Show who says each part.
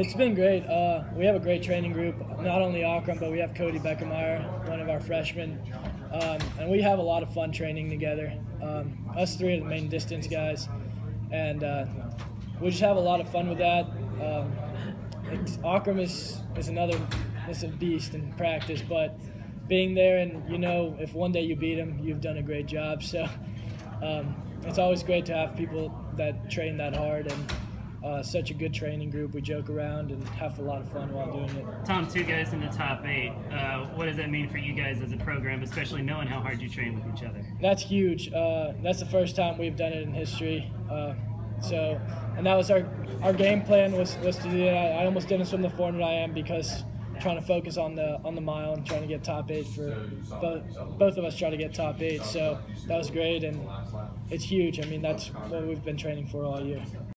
Speaker 1: It's been great. Uh, we have a great training group. Not only Akram, but we have Cody Beckemeyer, one of our freshmen, um, and we have a lot of fun training together. Um, us three are the main distance guys, and uh, we just have a lot of fun with that. Um, Akram is is another is a beast in practice, but being there and you know if one day you beat him, you've done a great job. So um, it's always great to have people that train that hard and uh, such a good training group. We joke around and have a lot of fun while doing it.
Speaker 2: Tom, two guys in the top eight. Uh, what does that mean for you guys as a program, especially knowing how hard you train with each other?
Speaker 1: That's huge. Uh, that's the first time we've done it in history. Uh, so, and that was our our game plan was, was to do that. I, I almost didn't swim the 400 IM because trying to focus on the on the mile and trying to get top eight for both both of us try to get top eight. So that was great and it's huge. I mean that's what we've been training for all year.